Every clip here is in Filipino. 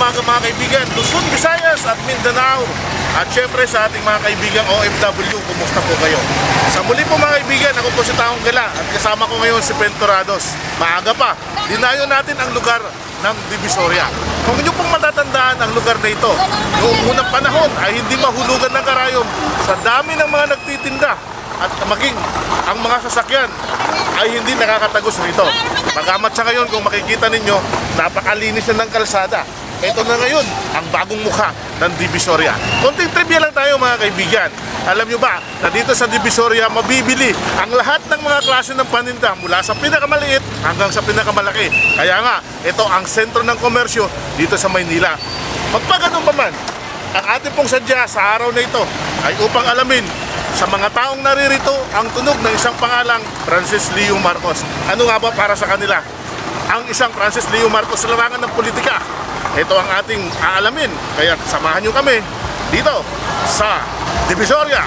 umaga mga kaibigan, Luzon, Visayas at Mindanao. At syempre sa ating mga kaibigan OFW, kumusta po kayo? Sa muli po mga kaibigan, ako po si Taong Gala at kasama ko ngayon si Pentorados. Maaga pa, dinayo natin ang lugar ng Divisoria. Kung inyo pong matatandaan ang lugar na ito, noong unang panahon ay hindi mahulugan ng karayom sa dami ng mga nagtitinda at maging ang mga sasakyan ay hindi nakakatagos rito. Pagamat sa ngayon, kung makikita ninyo, napakalinis na ng kalsada. Ito na ngayon, ang bagong mukha ng Divisoria. Konting trivia lang tayo mga kaibigan. Alam nyo ba na dito sa Divisoria mabibili ang lahat ng mga klase ng paninda mula sa pinakamaliit hanggang sa pinakamalaki. Kaya nga, ito ang sentro ng komersyo dito sa Maynila. Magpaganon pa man, ang ating pong sadya sa araw na ito ay upang alamin sa mga taong naririto ang tunog ng isang pangalang Francis Leo Marcos. Ano nga ba para sa kanila? Ang isang Francis Leo Marcos sa larangan ng politika. Ito ang ating aalamin. Kaya samahan nyo kami dito sa Divisoria.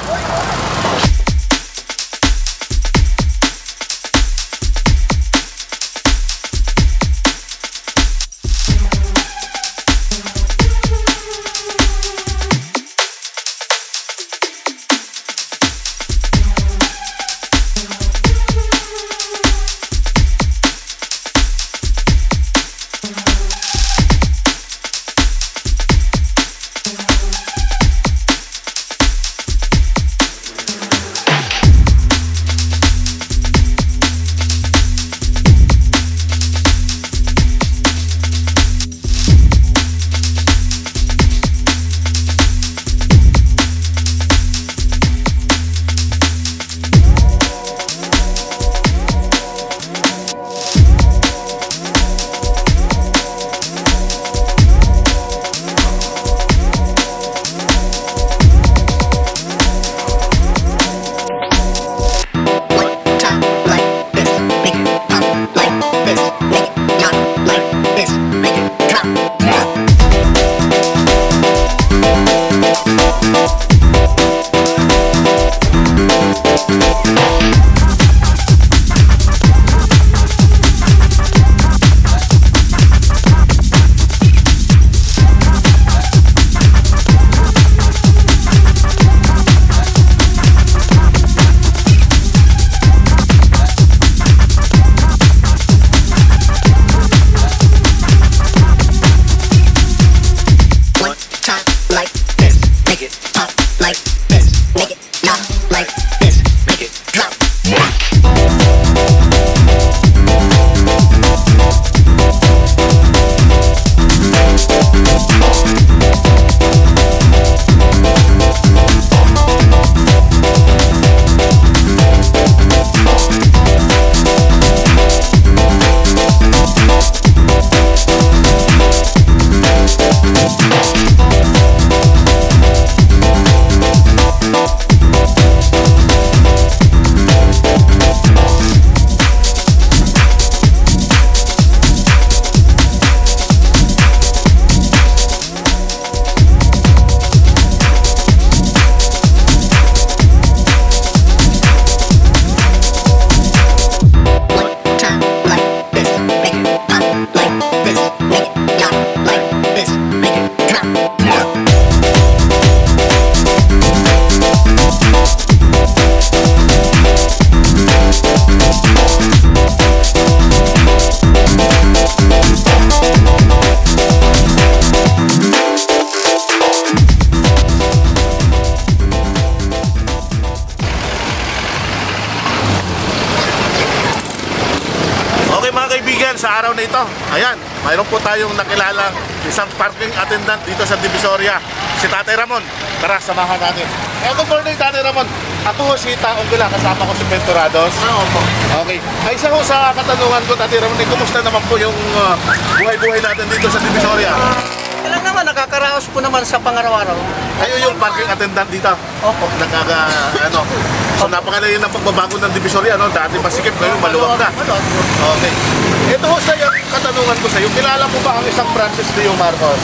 Tayong nakilala isang parking attendant dito sa Divisoria, si Tatay Ramon. Tara, samahan natin. Eh, good morning, Tatay Ramon. Ako si Taong Gula, kasama ko si Venturados. Oo po. Okay. Ay, isa ho sa katanungan ko, Tatay Ramon, eh, kumusta naman po yung uh, buhay-buhay natin dito sa Divisoria? Alam naman, nakakaraos po naman sa pangaraw-araw. Kayo yung parking attendant dito. Opo. Nagkaga, ano, so napakalayo ng pagbabago ng Divisoria, no? Dati masikip, ngayon maluwag na. Maluwag. Okay. Ito ho sa yung katanungan ko sa iyo, kilala mo ba ang isang Francis Leo Marcos?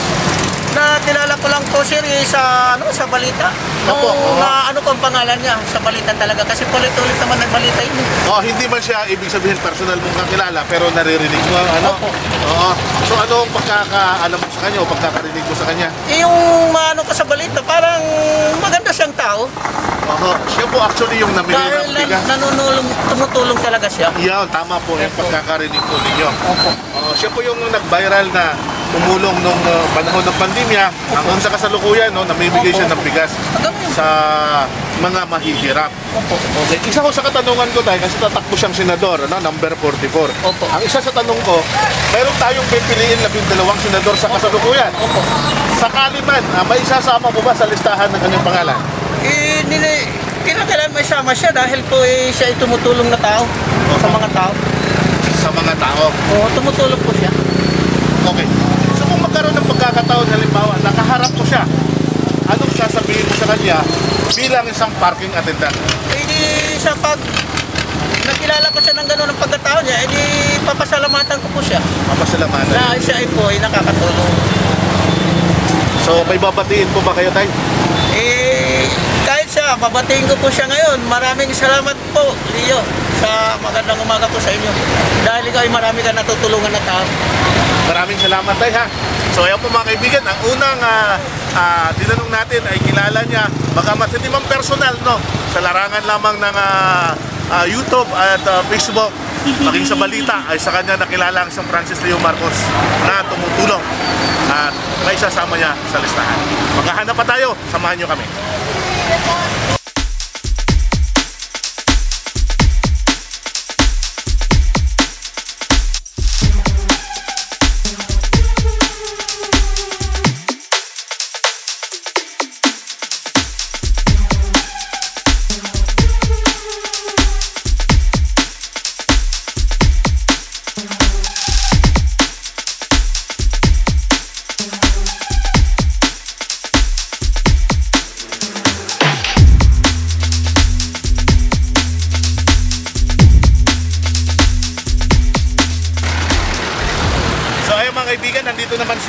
Nakilala ko lang po sir eh, sa ano sa balita. Opo, oo. Na ano ko ang pangalan niya sa balita talaga kasi ulit-ulit naman nagbalita yun. eh. Oh, hindi man siya ibig sabihin personal mong kakilala pero naririnig mo ano? Opo. Oo. Ano ang pagkakaalam mo sa kanya o pagkakarinig mo sa kanya? Eh, yung maano ko sa balita, parang maganda siyang tao. Oo. Siya po actually yung namili Dahil ng bigas. nan- nanunulong, tumutulong talaga siya. Yan, tama po yung pagkakarinig po ninyo. Opo. Oo, siya po yung nag-viral na tumulong nung uh, panahon ng pandemya hanggang sa kasalukuyan, no, namimigay siya ng bigas sa mga mahihirap. Opo. Okay, isa ko sa katanungan ko tayo kasi tatakbo siyang senador, ano, number 44. Opo. Ang isa sa tanong ko, meron tayong pipiliin labing dalawang senador sa kasalukuyan. Opo. Sakali man, ah, may isasama mo ba sa listahan ng kanyang pangalan? Eh, nili, kinakailan may sama siya dahil po eh, siya ay tumutulong na tao sa mga tao. Sa mga tao. Oo, tumutulong po siya. Okay. Magkaroon ng pagkakataon, halimbawa, nakaharap mo siya, anong sasabihin mo sa kanya bilang isang parking attendant? Eh, di, sa pag nakilala ko siya ng gano'n ng pagkatao niya, eh, di papasalamatan ko po siya. Mapasalamatan. Na siya ay po ay nakakatulong. So may babatiin po ba kayo tayo? Eh, kahit siya, babatiin ko po siya ngayon. Maraming salamat po, Leo, sa magandang umaga po sa inyo. Dahil ikaw ay marami ka natutulungan na tao. Maraming salamat tayo ha. So ayan po mga kaibigan, ang unang ah, ah, tinanong natin ay kilala niya, bagamat hindi man personal, no? Sa larangan lamang ng ah, ah, YouTube at ah, Facebook, maging sa balita ay sa kanya nakilala ang isang Francis Leo Marcos na tumutulong at may sasama niya sa listahan. Maghahanap pa tayo, samahan niyo kami.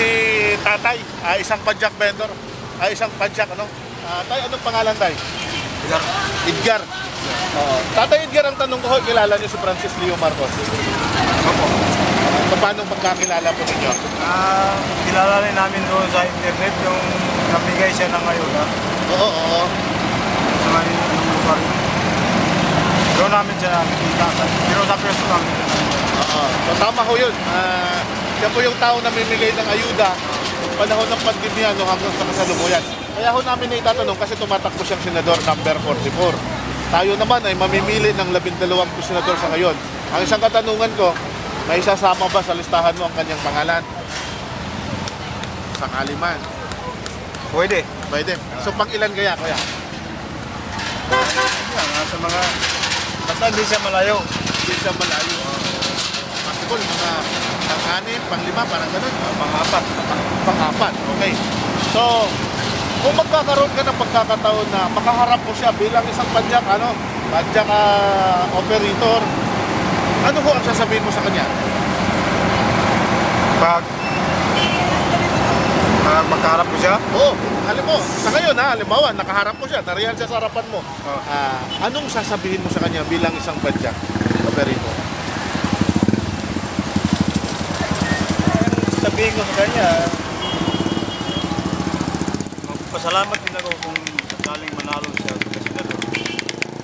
Si Tatay, ah, isang padjak vendor. Ay, isang padjak, ano? Ah, tay, anong pangalan tay? Edgar. Edgar. Oo. Tatay Edgar, ang tanong ko, kilala niyo si Francis Leo Marcos? Opo. paano pagkakilala po ninyo? Ah, kilala rin namin doon sa internet yung nabigay siya ng ayuda Oo, oo. sa ng lugar. Doon namin siya nakikita. Pero sa personal, Oo. So tama ho yun. Ah, siya po yung tao na mimigay ng ayuda panahon ng pandemya no, hanggang sa kasalukuyan. Kaya ho namin na itatanong kasi tumatakbo siyang senador number 44. Tayo naman ay mamimili ng labindalawang senador sa ngayon. Ang isang katanungan ko, may isasama ba sa listahan mo ang kanyang pangalan? Sakali man. pwede. Pwede. So pang ilan kaya? Kaya? Yan, nasa mga, basta hindi siya malayo. Hindi siya malayo. Possible, mga pang-anim, pang-lima, parang ganun. Pang-apat. pang-apat. Okay. So, kung magkakaroon ka ng pagkakataon na makaharap mo siya bilang isang padyak, ano, padyak ah, operator, ano ho ang sasabihin mo sa kanya? Pag, pag magkaharap ko siya, Oo, alam mo, sa ngayon ha, halimbawa, nakaharap mo siya, nariyan siya sa harapan mo. Ah, anong sasabihin mo sa kanya bilang isang padyak operator? Sabihin ko sa kanya, magpasalamat din ako kung sakaling manalo siya sa senador.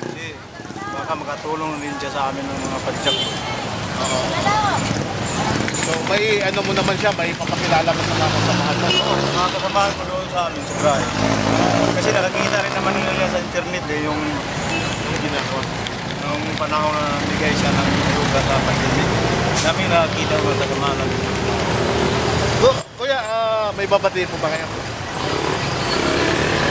Kasi baka makatulong din siya sa amin ng mga padyak. So, may ano mo naman siya, may papakilala mo sa mga kasamahan mo. Mga kasamahan ko doon sa amin sa Bray. Kasi nakakita rin naman nila sa internet eh, yung Ginagawa. nung panahon na bigay siya ng yoga sa pandemic. Dami nakakita ko sa kamalan. Ku- Kuya, ah, may babatiin po ba kayo?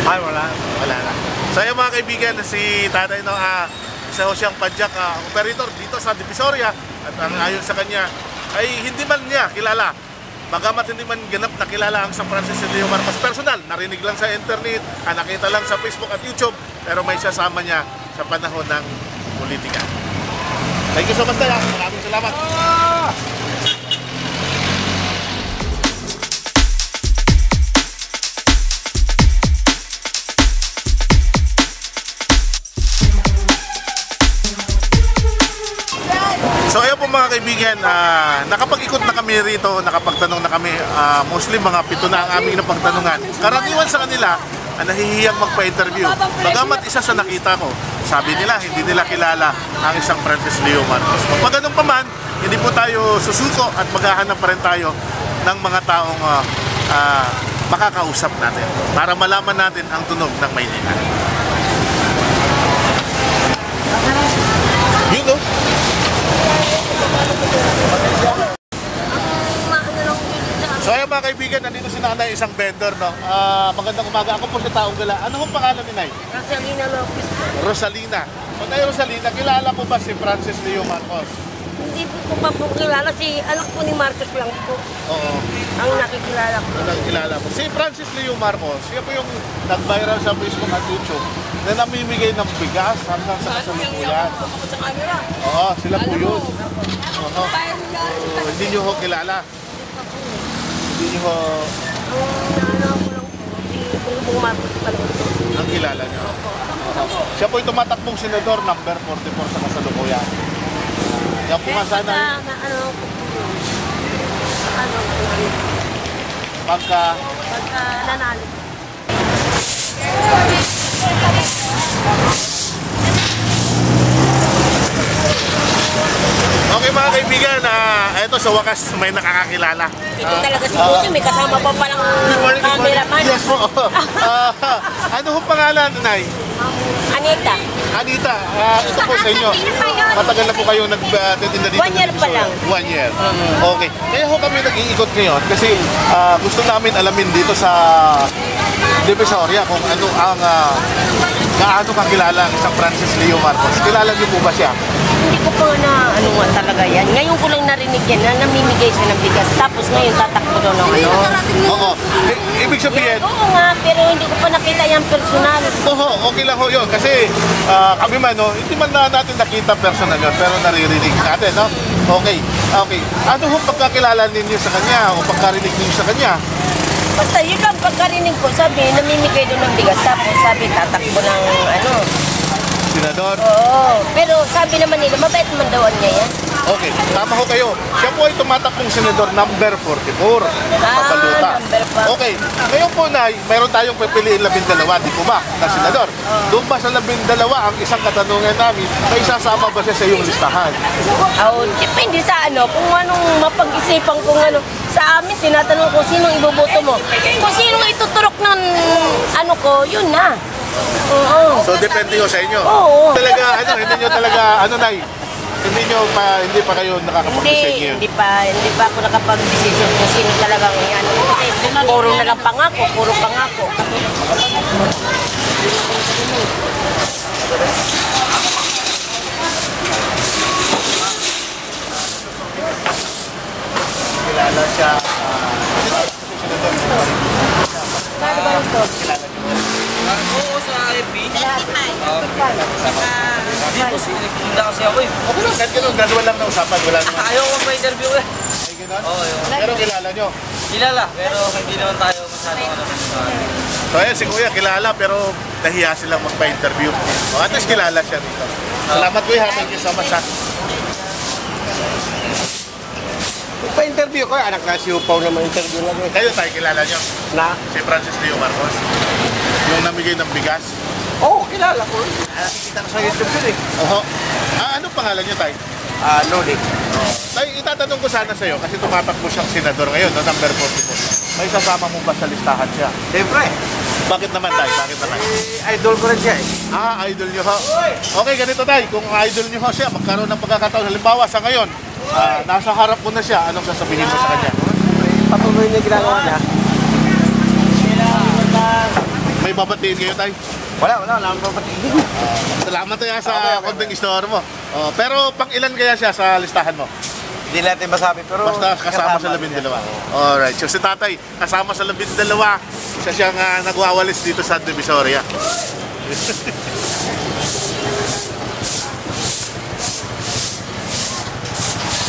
Ay, wala. Wala na. So yung mga kaibigan, si tatay no, ah, isa ho siyang padyak ah, operator dito sa Divisoria at ang ayon sa kanya ay hindi man niya kilala. Bagamat hindi man ganap na kilala ang San Francisco de Marcos personal, narinig lang sa internet, ah, nakita lang sa Facebook at YouTube, pero may sasama niya sa panahon ng politika. Thank you so much, Tay. ah. Maraming salamat. Kaibigan, ah, nakapag-ikot na kami rito, nakapagtanong na kami, ah, mostly mga pito na ang aming napagtanungan. Karaniwan sa kanila, ah, nahihiyang magpa-interview. Bagamat isa sa nakita ko, sabi nila, hindi nila kilala ang isang Francis Leo Marcos. Kapag ganun pa man, hindi po tayo susuko at maghahanap pa rin tayo ng mga taong ah, ah, makakausap natin para malaman natin ang tunog ng Maynila. Yun no? So ayun mga kaibigan, nandito si Nanay, isang vendor, no? Ah, magandang umaga. Ako po si Taong Gala. Ano hong pangalan ni Nay? Rosalina Lopez. Rosalina. So Nay Rosalina, kilala mo ba si Francis Leo Marcos? Hindi po ko pa po kilala. Si anak po ni Marcos lang po. Oo. Ang nakikilala ko. Ano kilala mo? Si Francis Leo Marcos, siya po yung nag-viral sa Facebook at YouTube na namimigay ng bigas hanggang sa kasalukuyan. Oo, sila po yun. Oo. Hindi nyo ho kilala. Hindi nyo ho Ang ano ko lang po, si Bongbong Marcos pa lang po. ang kilala nyo. Siya po yung tumatakbong senador number 44 sa kasalukuyan. Yan po nga sana Pagka, na, ano. Ano pagka Pagka nanalo. Okay mga kaibigan, ah, eto sa wakas may nakakakilala. Ito talaga si Puso. May kasama pa palang Good morning, cameraman. Yes po. Ah, ano ho pangalan, Nay? Anita. Anita, ah, ito po sa inyo. Matagal na po kayo nagtitinda dito. One year pa lang. One year. Okay. Kaya ho kami nag-iikot ngayon kasi ah, gusto namin alamin dito sa Divisoria kung ano ang uh, gaano kakilala ang isang Francis Leo Marcos. Kilala niyo po ba siya? Hindi ko pa na ano nga talaga yan. Ngayon ko lang narinig yan na namimigay siya ng bigas. Tapos ngayon tatakbo daw ng ano. Oo. Sabihin, Oo nga, pero hindi ko pa nakita yan personal. Oo, okay lang ho yun. Kasi ah, kami man, no, hindi man na natin nakita personal yun, pero naririnig natin, no? Okay, okay. Ano ho pagkakilala ninyo sa kanya o pagkarinig ninyo sa kanya? Basta yun lang pagkarinig ko, sabi, namimigay doon ng bigas. Tapos sabi, tatakbo ng ano. Senador? Oo, pero sabi naman nila, mabait man daw niya yan. Okay, tama ho kayo. Siya po ay tumatakbong senador number 44 sa Ah, Baluta. number pa- Okay, ngayon po na, mayroon tayong pipiliin labindalawa, di po ba, na senador. Doon ba sa labindalawa, ang isang katanungan namin, may sasama ba siya sa iyong listahan? Oh, depende sa ano, kung anong mapag-isipan kung ano. Sa amin, tinatanong ko, sinong iboboto mo? Kung sinong ituturok ng ano ko, yun na. Oo. So depende ho sa inyo. Oo. Talaga ano, hindi nyo talaga ano nay. Hindi nyo pa hindi pa kayo nakakapag-decide Hindi, hindi pa, hindi pa ako nakapag-decision kung sino talagang yan. Kasi puro na lang pangako, puro pangako. Kilala siya. Paano ba ito? Oo, sa FB. Dito, sinagpunta kasi ako eh. Okay lang, kahit ganun, gradual lang na usapan. Wala naman. Ayaw ko ma-interview eh. Ay, ganun. Oo, yun. Pero kilala nyo. Kilala, pero hindi naman tayo masyadong ano. So ayan, si Kuya kilala pero nahiya silang magpa-interview. O, at least kilala siya dito. Salamat Kuya, thank you so much ha. Pa-interview ko, anak na si Upaw naman interview lang eh. Kayo tayo kilala nyo. Na? Si Francis Leo Marcos. Yung namigay ng bigas. Oo, oh, kilala ko. Nakikita ko sa YouTube yun eh. Oho. Ah, ano pangalan niyo tayo? Ah, Lodi. Tay, itatanong ko sana sa'yo kasi tumatakbo siyang senador ngayon, no, number 44. May sasama mo ba sa listahan siya? Siyempre, Bakit naman tayo? Bakit naman? eh, idol ko rin siya eh. Ah, idol niyo ho. Okay, ganito tayo. Kung idol niyo ho siya, magkaroon ng pagkakataon. Halimbawa, sa ngayon, ah, nasa harap mo na siya. Anong sasabihin mo sa kanya? Patuloy niya ginagawa niya. May babatiin kayo tayo. Wala, wala, wala akong papatigil. Salamat tayo sa konting istorya mo. Oh, pero pang ilan kaya siya sa listahan mo? Hindi natin masabi, pero... Basta kasama sa labindalawa. Alright. So si tatay, kasama sa labindalawa, isa siyang uh, nagwawalis dito sa Divisoria.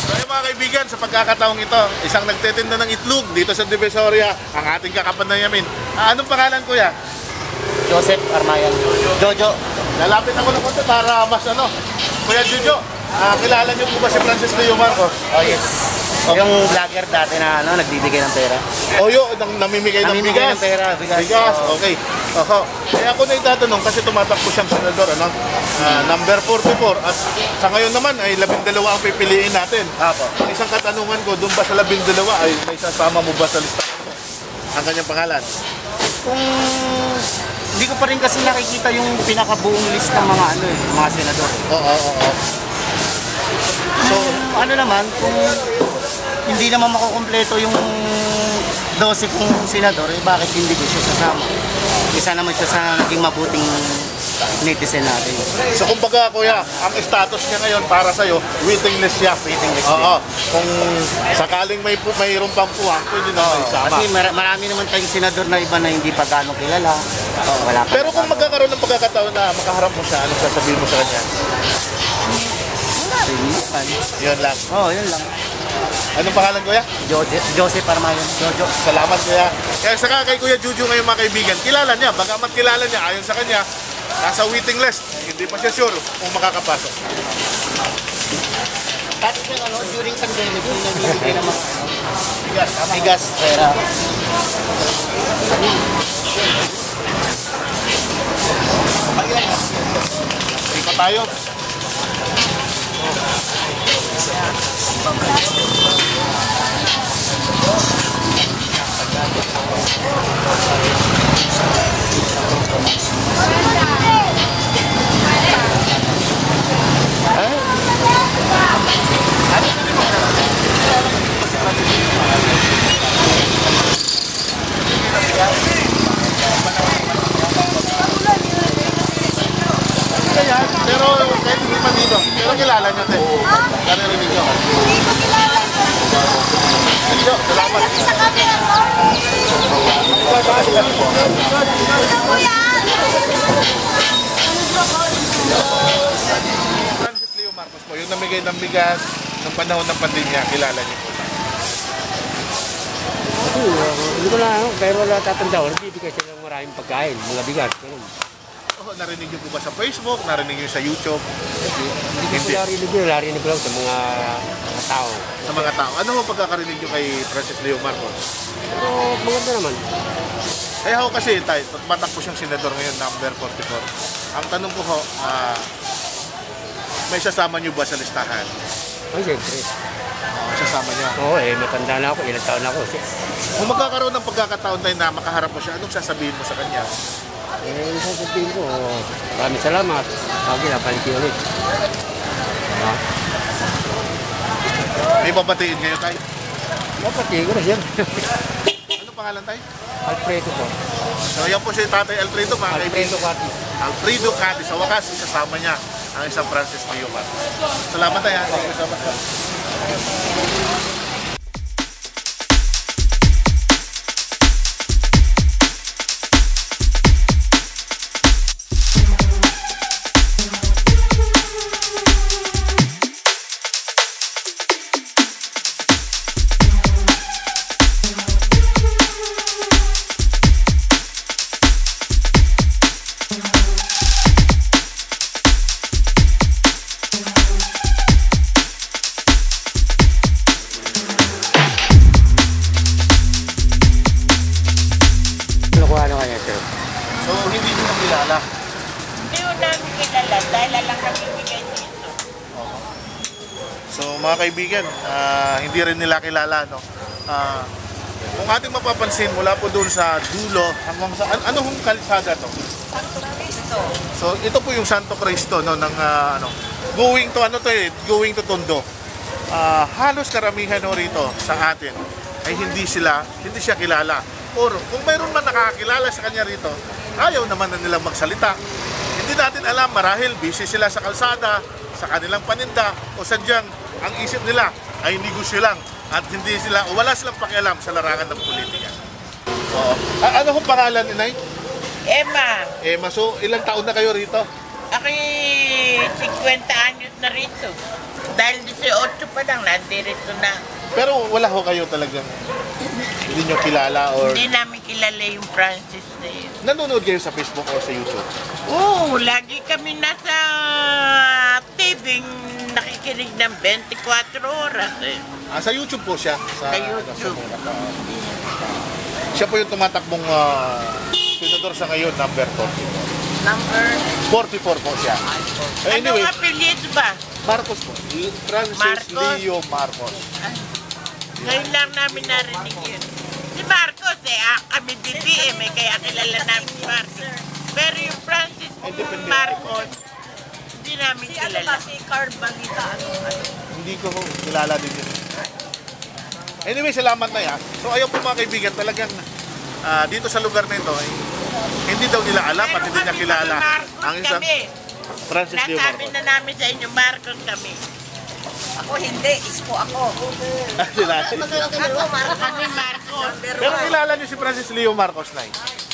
So ayun, mga kaibigan, sa pagkakataong ito, isang nagtitinda ng itlog dito sa Divisoria, ang ating kakapanayamin. Ah, anong pangalan kuya? Joseph Armayan. Jojo. Lalapit ako ng konti para mas ano. Kuya Jojo, Ah, kilala niyo po ba si Francis Leo Marcos? Oh, yes. Yung vlogger dati na ano, nagbibigay ng pera. O yun, nang namimigay ng Namimigay bigas. ng pera, bigas. Bigas, Oo. okay. Oho. Kaya ako na itatanong kasi tumatakbo siyang senador, ano? Ah, number 44. At sa ngayon naman ay labindalawa ang pipiliin natin. Apo. Ang isang katanungan ko, doon ba sa labindalawa ay may sasama mo ba sa listahan mo? Ang kanyang pangalan? Kung hindi ko pa rin kasi nakikita yung pinakabuong list ng mga ano eh, mga senador. Oo, oo, oo. So, ano naman, kung hindi naman makukumpleto yung 12 kong senador, eh bakit hindi ko siya sasama? Isa naman siya sa naging mabuting netizen natin. So kumbaga kuya, ang status niya ngayon para sa'yo, waiting list siya. Waiting list Oo. Kung sakaling may pu- mayroong pampuhan, pwede na may sama. Kasi mar- marami naman tayong senador na iba na hindi pa gano'ng kilala. Wala pa Pero kung magkakaroon ng pagkakataon na makaharap mo siya, anong sasabihin mo sa kanya? Yun lang. Oo, oh, yun lang. Anong pangalan kuya? Joseph, Joseph Armayon. Jojo. Salamat kuya. Kaya saka kay Kuya Juju ngayon mga kaibigan, kilala niya. Bagamat kilala niya, ayon sa kanya, nasa waiting list. Hindi pa siya sure kung makakapasok. Dati yung ano, during pandemic, yung namimigay ng mga ano, bigas, bigas, pera. Hindi pa tayo. Yeah. Kaya, pero kahit hindi pa dito. Pero kilala niyo, te. Narinig niyo. Yo, salamat. Francis Leo Marcos po, yung namigay ng bigas ng panahon ng pandemya, kilala niyo po. Hindi ko na pero wala tatanda ko. Nagbibigay sila ng maraming pagkain, mga bigas. Ganun. Narinig niyo po ba sa Facebook? Narinig niyo sa YouTube? Hindi ko narinig yun, narinig ko lang sa mga, mga tao. Sa mga tao. Ano mo pagkakarinig niyo kay Francis Leo Marcos? Pero maganda naman. Kaya ako kasi, tayo, matakpo siyang senador ngayon, number 44. Ang tanong ko ho, ah, may sasama niyo ba sa listahan? Ay, siyempre. Oh, sasama niya. Oo, eh, matanda na ako, ilang taon na ako. Kung magkakaroon ng pagkakataon tayo na makaharap mo siya, anong sasabihin mo sa kanya? Eh, sasabihin ko, maraming salamat. Lagi na, palinti ulit. Ha? May babatiin kayo tayo. Eh, ko na siyempre. Ano pangalan tayo? Alfredo po. So, yan po si Tatay Alfredo, mga kaibigan. Alfredo Cati. Alfredo Cati. Sa wakas, isasama niya ang isang Francis Marcos. Salamat tayo. ha. Thank hindi rin nila kilala no. Ah, kung ating mapapansin mula po doon sa dulo hanggang sa an- ano hong kalsada to? Santo Cristo. So ito po yung Santo Cristo no ng ah, ano going to ano to eh, going to Tondo. Ah, halos karamihan no rito sa atin ay hindi sila hindi siya kilala. Or kung mayroon man nakakilala sa kanya rito, ayaw naman na nilang magsalita. Hindi natin alam marahil busy sila sa kalsada, sa kanilang paninda o sadyang ang isip nila ay negosyo lang at hindi sila wala silang pakialam sa larangan ng politika. Oo. A- ano kung pangalan ni Nay? Emma, Eh, maso ilang taon na kayo rito? ako'y 50 anyos na rito. Dahil 18 pa lang, nandirito na. Pero wala ho kayo talagang hindi nyo kilala or Hindi namin kilala yung Francis na yun. nanonood kayo sa Facebook or sa YouTube. Oo, lagi kami nasa TV nakikinig ng 24 oras eh. Ah, sa YouTube po siya. Sa, Sa YouTube. Sa. Ah. siya po yung tumatakbong ah, senador sa ngayon, number 44. Number... 44 po siya. Anyway, Anong apelyido ba? Marcos po. Francis Marcos? Leo Marcos. Ngayon lang namin narinig yun. Si Marcos eh, ah, kami BBM eh, kaya kilala namin si Marcos. Pero yung Francis. Marcos, hindi namin Si ano kilala. ba, si Carl Balita, ano, ano. Hindi ko kilala din yun. Anyway, salamat na yan. So ayun po mga kaibigan, talagang ah, dito sa lugar na ito, eh, hindi daw nila alam at hindi niya kilala ang isang kami. Francis Leo Nasabi Marcos. na namin sa inyo, Marcos kami. Ako hindi, isko ako. Sila. Kami Marcos. Pero kilala niyo si Francis Leo Marcos na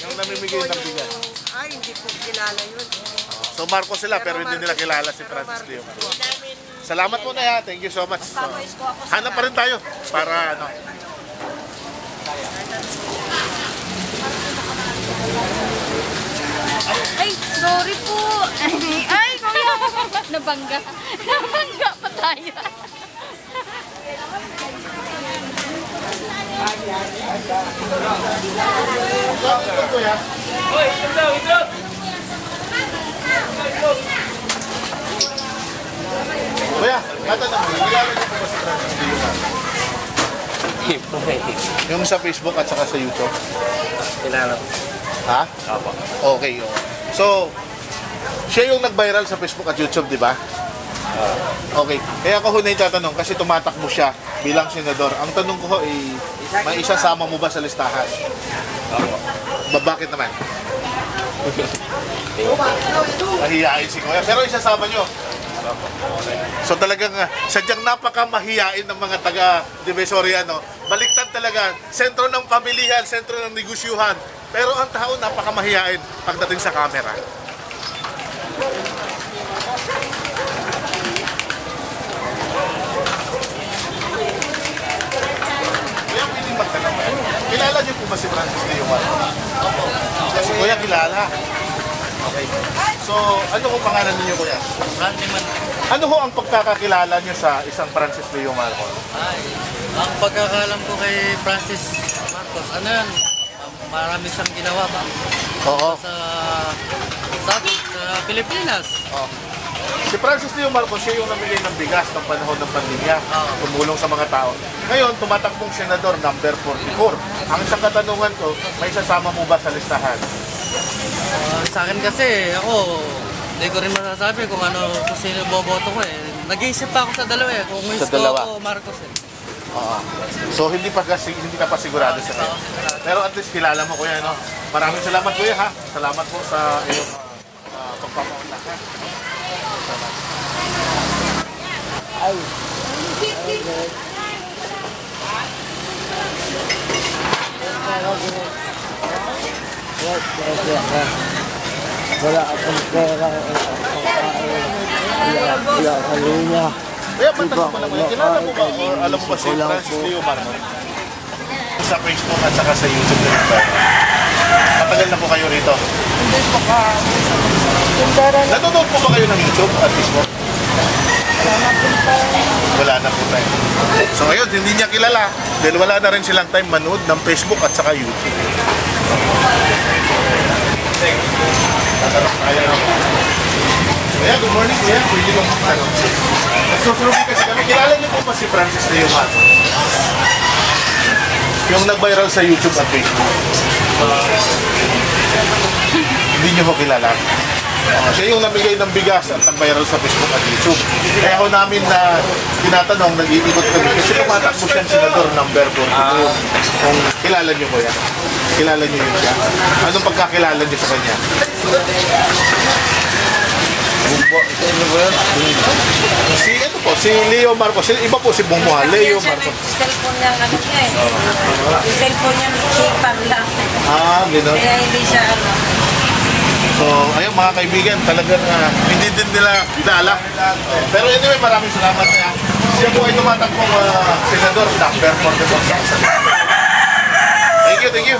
Yung namimigay ng bigas. Ay, hindi ko kilala yun. So Marcos sila pero hindi nila kilala si Francis Leo Marcos. Salamat po na ya. Thank you so much. So, ako hanap pa rin tayo para ano. Ay, sorry po. Ay, kuya. Nabangga. Nabangga tayo. Kuya. Kuya, matanong mo, kilala niyo po ba si Francis Leo Marcos? Yung sa Facebook at saka sa YouTube? Kilala ko. Ha? Opo. Okay. oh. So, siya yung nag-viral sa Facebook at YouTube, di ba? Okay. Kaya ako ho na yung tatanong kasi tumatakbo siya bilang senador. Ang tanong ko ho ay, may isasama mo ba sa listahan? Ba, bakit naman? Mahihain si Kuya. Pero isasama nyo. So talagang uh, sadyang napaka mahihain ng mga taga Divisoria no. Baliktad talaga, sentro ng pamilihan, sentro ng negosyuhan. Pero ang tao napaka mahihain pagdating sa camera. Pwedeng magtanong. Kilala niyo po ba si Francis Leo Marcos? Opo. Si Kuya kilala. Okay. So, ano po pangalan niyo Kuya? Randy man. Ano ho ang pagkakakilala niyo sa isang Francis Leo Marcos? Ay, ang pagkakalam ko kay Francis Marcos, ano yan? Marami siyang ginawa ba? Oo. Sa, sa, sa Pilipinas. Oh. Si Francis Leo Marcos, siya yung namigay ng bigas ng panahon ng pandemya. Tumulong sa mga tao. Ngayon, tumatakbong senador number 44. Ang isang katanungan ko, may sasama mo ba sa listahan? Ah, sa akin kasi, ako, hindi ko rin masasabi kung ano, kung sino boboto ko eh. Nag-iisip pa ako sa dalawa eh, kung Sa Isko dalawa? o Marcos eh. Oo. So, hindi pa kasi hindi ka pa sigurado sa kanya. Pero at least kilala mo kuya, no? Maraming salamat kuya ha. Salamat po sa iyong uh, uh, pagpapaunlak ha. Wala akong pera. Wala kanina. Kuya, matanong ko lang kilala mo ba o alam mo ba si Francis. Leo Marcos? Sa Facebook at saka sa YouTube na. Matagal na po kayo rito. Hindi po ka. Nanonood po ba kayo ng YouTube at Facebook? Wala na po tayo. So ngayon, hindi niya kilala dahil wala na rin silang time manood ng Facebook at saka YouTube. Kuya, good morning kuya. Pwede lang magtanong. Nagsusurubi kasi kami. Kilala niyo po ba si Francis Leo Marcos? Yung nag-viral sa YouTube at Facebook. Hindi niyo po kilala. Oh, siya yung namigay ng bigas at nag-viral sa Facebook at YouTube. Kaya ako namin na tinatanong, nag-iikot kami. Kasi tumatakbo siyang senador number 42. Kung kilala niyo ko yan. Kilala niyo yun siya. Anong pagkakilala niyo sa kanya? Bumbo. Ano ba yun? Si ano po, si Leo Marcos. Si- Iba po si Bumuha. Leo Marcos. cellphone niya, ano niya eh. Yung cellphone niya, kipag lang. Ah, gano'n. Kaya hindi siya, ano. So, ayun mga kaibigan, talagang ah, hindi din nila kilala. Pero anyway, maraming salamat na Siya po ay tumatakbong uh, senador number 44. Thank you, thank you.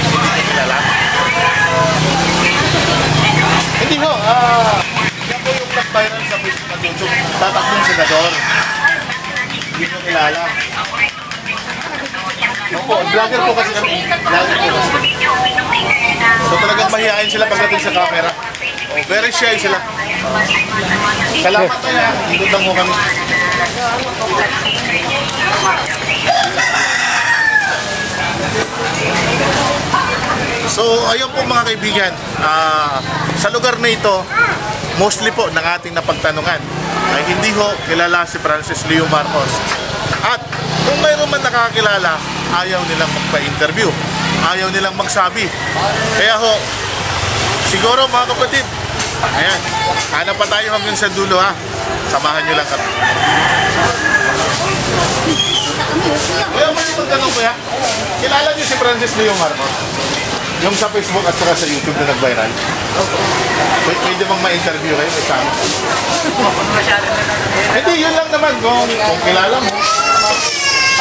nag-viral sa Facebook at YouTube. Tatakbong senador. Hindi nyo kilala. Opo, vlogger po kasi kami. Vlogger po kasi. So talagang mahihain sila pagdating sa camera. Oh, very shy sila. Salamat kaya. Ikot lang mo kami. So, ayun po mga kaibigan, ah, sa lugar na ito, mostly po ng ating napagtanungan ay hindi ho kilala si Francis Leo Marcos. At kung mayroon man nakakilala, ayaw nilang magpa-interview. Ayaw nilang magsabi. Kaya ho, siguro mga kapatid, ayan, hanap pa tayo hanggang sa dulo ha. Samahan nyo lang kami. Kuya, may magtanong kuya. Kilala niyo si Francis Leo Marcos? Yung sa Facebook at saka sa YouTube na nag-viral? Pwede, pwede bang ma-interview kayo kasama? Hindi, yun lang naman. Kung, kung kilala mo,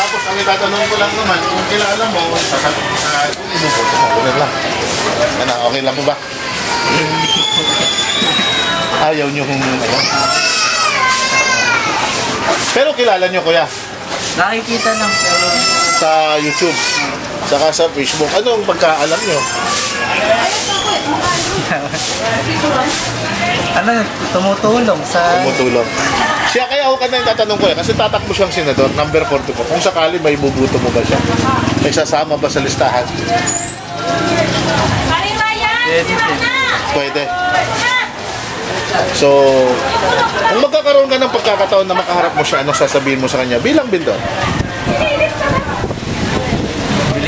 tapos ang itatanong ko lang naman, kung kilala mo, sasagot na kung inuboto mo. Ganun lang. Ano, okay lang po ba? Ayaw nyo kung ano. Pero kilala nyo, kuya, Nakikita lang. Pero sa YouTube, saka sa Facebook. Ano ang pagkaalam nyo? ano, tumutulong sa... Tumutulong. Siya kaya ako kanina tatanong ko eh, kasi tatakbo siyang senador, number 44. Kung sakali may bubuto mo ba siya? May sasama ba sa listahan? Pwede. So, kung magkakaroon ka ng pagkakataon na makaharap mo siya, anong sasabihin mo sa kanya bilang bindor?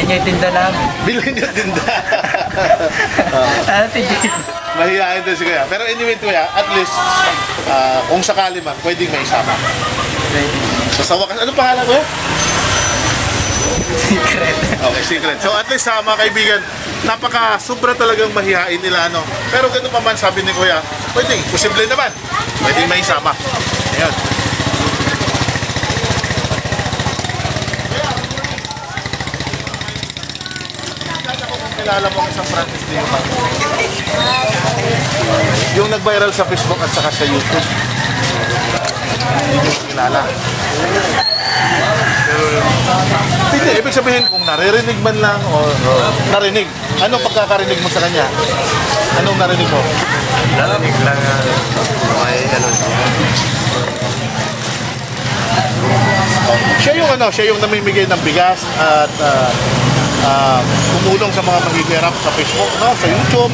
Bili niya yung tinda namin. Bilhin niyo tinda. Ano, tinda? Mahihayin din si Kuya. Pero anyway, Kuya, at least, ah, kung sakali man, pwedeng may isama. So, sa wakas, ano pangalan Kuya? Secret. Okay, secret. So at least sa mga kaibigan, napaka sobra talagang mahihain nila ano. Pero ganun pa man sabi ni Kuya, pwede, posible naman. Pwede may isama. Ayun. Kilala mo ang isang Francis Leo Marcos? Yung nag-viral sa Facebook at saka sa YouTube. Hindi mo kilala. Hindi, ibig sabihin kung naririnig man lang o o narinig. Anong pagkakarinig mo sa kanya? Anong narinig mo? Narinig lang may ano. Siya yung ano, siya yung namimigay ng bigas at ah, ah, tumulong sa mga mahihirap sa Facebook, no, sa YouTube.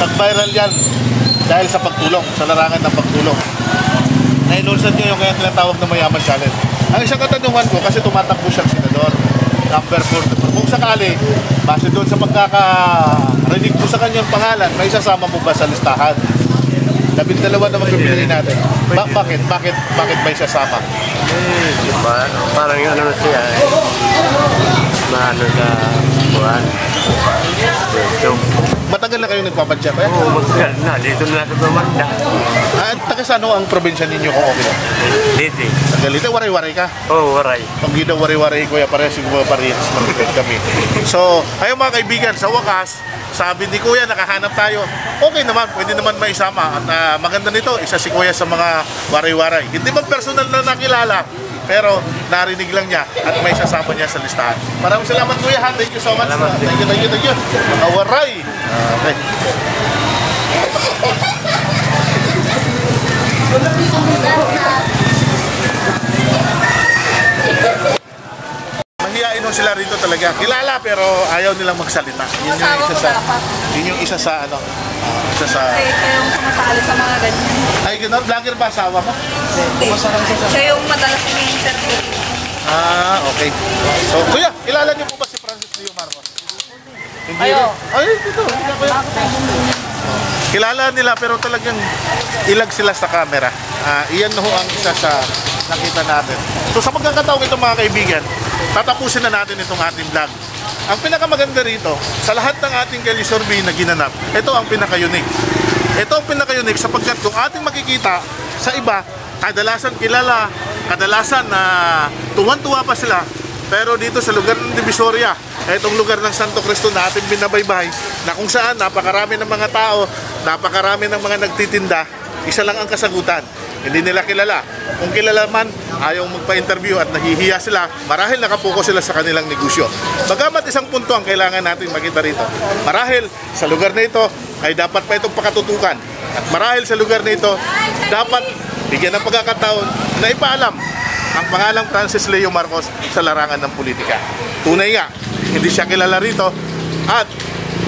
Nag-viral yan dahil sa pagtulong, sa larangan ng pagtulong. Na-inulsad niya yung kaya tinatawag na Mayaman Challenge. Ang isang katanungan ko, kasi tumatakbo siyang senador, number 4. Kung sakali, base doon sa pagkakarinig mo sa kanyang pangalan, may sasama mo ba sa listahan? Labing dalawa na magpipiliin natin. Ba- bakit? Bakit? Bakit may sasama? Eh? Parang ano na siya eh. Maano sa buwan. YouTube. Matagal na kayo nagpapadya kaya? Oo, magsagal na. Dito na sa Pamanda. Ah, taga saan ho ang probinsya ninyo kung okay lang? Dito. Tagalita, waray-waray ka. Oo, waray. Pag gina waray-waray kuya, parehas yung mga parehas malupit kami. So, ayun mga kaibigan, sa wakas, sabi ni Kuya, nakahanap tayo. Okay naman, pwede naman may isama. At ah, maganda nito, isa si Kuya sa mga waray-waray. Hindi man personal na nakilala, pero narinig lang niya at may sasama niya sa listahan. Maraming salamat Kuya ha. Thank you so much. Salamat. Thank you, thank you, thank you. Mga waray. Okay. Mahihain ho sila rito talaga. Kilala pero ayaw nilang magsalita. Yun yung isa sa yun yung isa sa ano, isa sa kayong sumasali sa mga ganyan. Ay, gano'n, vlogger ba asawa mo? Siya yung madalas ini-interview. Ah, okay. So, kuya, kilala niyo po ba si Francis Leo Marcos? Hindi rin. Ay, dito. Hindi kuya. Kilala nila pero talagang ilag sila sa camera. Ah, iyan ho ang isa sa nakita natin. So sa pagkakataong ito mga kaibigan, tatapusin na natin itong ating vlog. Ang pinakamaganda rito, sa lahat ng ating Kelly survey na ginanap, ito ang pinaka-unique. Ito ang pinaka-unique sapagkat kung ating makikita sa iba, kadalasan kilala, kadalasan na tuwan-tuwa pa sila. Pero dito sa lugar ng Divisoria, itong lugar ng Santo Cristo na ating binabaybay, na kung saan napakarami ng mga tao, napakarami ng mga nagtitinda, isa lang ang kasagutan. Hindi nila kilala. Kung kilala man, ayaw magpa-interview at nahihiya sila, marahil nakapokus sila sa kanilang negosyo. Bagamat isang punto ang kailangan natin makita rito. Marahil sa lugar na ito ay dapat pa itong pakatutukan. At marahil sa lugar na ito, dapat bigyan ng pagkakataon na ipaalam ang pangalang Francis Leo Marcos sa larangan ng politika. Tunay nga, hindi siya kilala rito at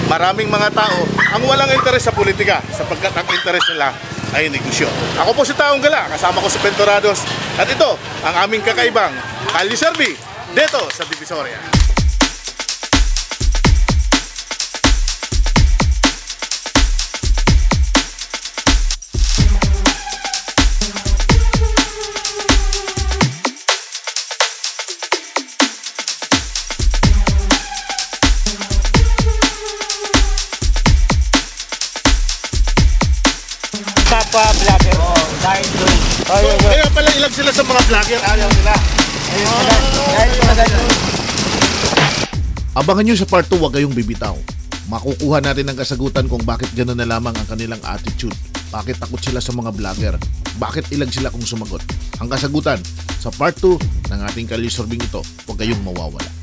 maraming mga tao ang walang interes sa politika sapagkat ang interes nila ay negosyo. Ako po si Taong Gala, kasama ko si Pentorados at ito ang aming kakaibang Kali Servi dito sa Divisoria. Mga vlogger, ayaw nila. Dahil sa ganun. Abangan nyo sa part 2, huwag kayong bibitaw. Makukuha natin ang kasagutan kung bakit gano'n na lamang ang kanilang attitude. Bakit takot sila sa mga vlogger? Bakit ilag sila kung sumagot? Ang kasagutan sa part 2 ng ating kalisorbing ito, huwag kayong mawawala.